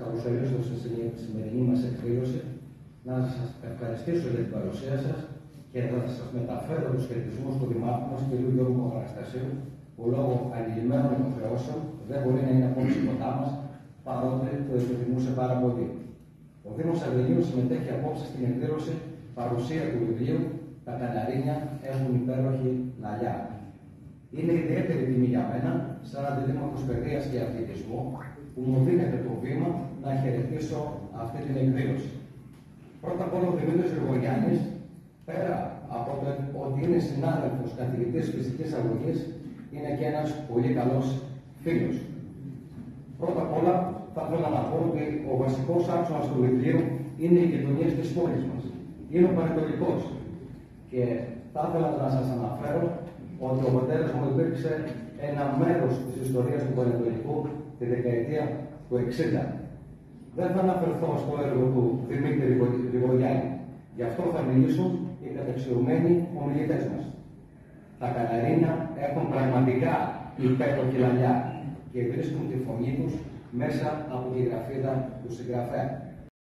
καλωσορίζω στη σημερινή μας εκδήλωση, να σας ευχαριστήσω για την παρουσία σας και να σας μεταφέρω τους χαιρετισμούς του Δημάρχου μας, κ. Γιώργου Αναστασίου, που λόγω αλληλημένων υποχρεώσεων δεν μπορεί να είναι απόψη κοντά μας, παρότι το επιθυμούσε πάρα πολύ. Ο Δήμος Αρδελίου συμμετέχει απόψε στην εκδήλωση παρουσία του βιβλίου Τα Καναρίνια έχουν υπέροχη λαλιά. Είναι ιδιαίτερη τιμή για μένα, σαν αντιδήμαρχος παιδείας και αθλητισμού, που μου δίνεται το βήμα να χαιρετήσω αυτή την εκδήλωση. Πρώτα απ' όλα, ο Δημήτρης Γρηγοριάννη, πέρα από το ότι είναι συνάδελφος καθηγητής φυσικής αγωγής, είναι και ένας πολύ καλός φίλος. Πρώτα απ' όλα, θα ήθελα να πω ότι ο βασικός άξονας του βιβλίου είναι οι γειτονίε της πόλης μας. Είναι ο Πανετολικό. Και θα ήθελα να σας αναφέρω ότι ο πατέρας μου υπήρξε ένα μέρος της ιστορίας του Πανετολικού τη δεκαετία του 60. Δεν θα αναφερθώ στο έργο του Δημήτρη Γρηγοριάννη. Γι' αυτό θα μιλήσουν οι κατεξιωμένοι ομιλητές μας. Τα Καναρίνια έχουν πραγματικά υπέροχη λαλιά και βρίσκουν τη φωνή τους μέσα από τη γραφίδα του συγγραφέα.